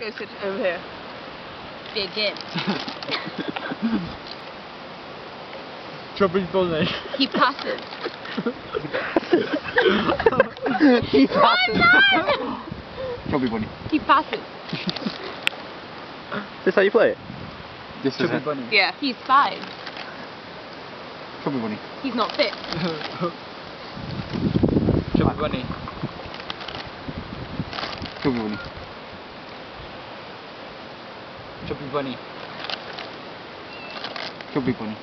Go sit over here. Be a gift. Chubby bunny. He passes. he passes. Chubby bunny. He passes. This how you play it? This is Chubby it. bunny. Yeah. He's five. Chubby bunny. He's not fit. Chubby bunny. Chubby bunny. Chubby bunny. Chubby bunny.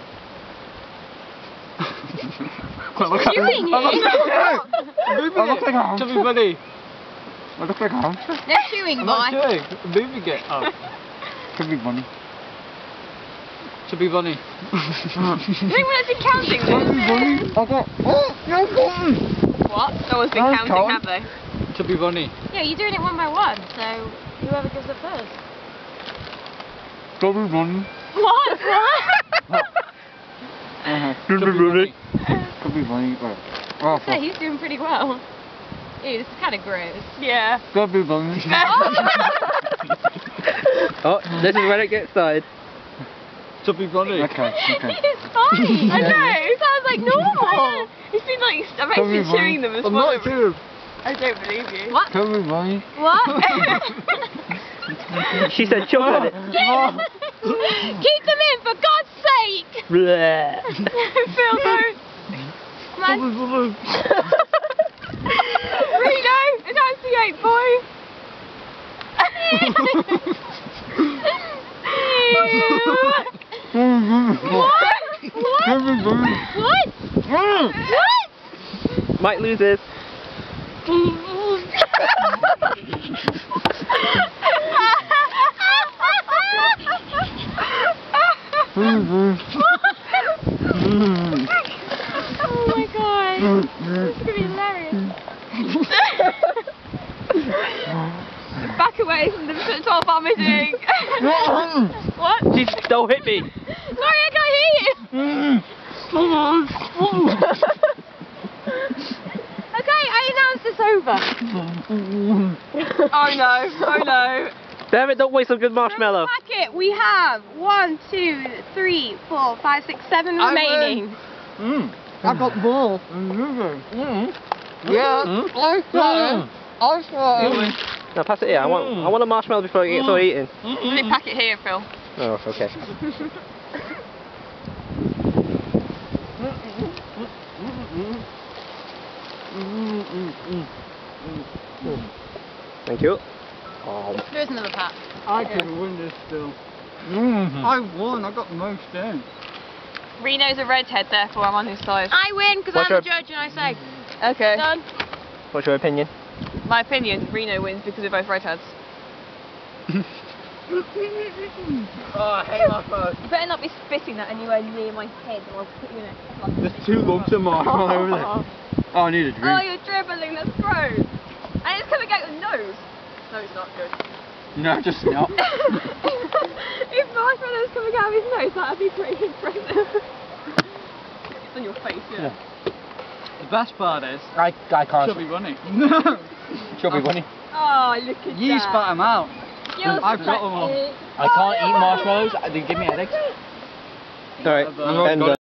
What are you doing here? I look like a hamster. Chubby bunny. I look like a hamster. No chewing, I'm boy. not doing. I'm moving it. Oh. Chubby bunny. Chubby bunny. Anyone has been counting Chubby bunny. I got. Oh, no button. What? No one's been counting, have they? Chubby bunny. Yeah, you're doing it one by one, so whoever gives it first. Chubby bunny. What? What? Uh-huh. Chubby bunny. Chubby bunny. Oh, oh yeah, fuck. he's doing pretty well. Ew, this is kind of gross. Yeah. Chubby bunny. Oh, this is when it gets started. Chubby bunny. Okay, okay. It's fine. I know, It sounds like normal. It's been like, I'm Chubby actually bunny. chewing them as I'm well. not chewing. I don't believe you. What? Chubby bunny. What? She said chuck at it. Keep them in, for God's sake! Phil, don't. Come on. Reno, enunciate, boy. what? Chubby bunny. What? Mm. What? Mike loses. Mm. Oh my god. This is gonna be hilarious. Back away from the top vomiting. What? She don't hit me. Sorry, I can't hear you. Okay, I announce this over. Oh no, oh no. Damn it, don't waste some good marshmallow. From the packet, we have one, two, three, four, five, six, seven I remaining. Mm. I got more. Mm. Yeah, Mm. I saw it. I saw it. Now pass it here. I want, I want a marshmallow before I get started eating. Let me pack it here, Phil. Oh, okay. Thank you. Oh, There's another pack. I can win this still. Mm-hmm. I won. I got the most in. Reno's a redhead, therefore I'm on his side. I win because I'm the judge and I say. Okay. Done. what's your opinion? My opinion, Reno wins because they're both redheads. Oh, I hate my phone. You better not be spitting that anywhere near my head or I'll put you in a headlock. There's two lumps of marshmallow over there. Oh, I need a drink. Oh, you're dribbling, that's gross. And it's coming out your nose. No, it's not good. No, just not. if marshmallow's coming out of his nose, that'd be pretty impressive. it's on your face, yeah. The best part is, I, I can't. Chubby Bunny. No. Chubby Bunny. Oh, look at You that. spat them out. You're I've got them all. I can't eat oh, marshmallows. They give me headaches. Alright,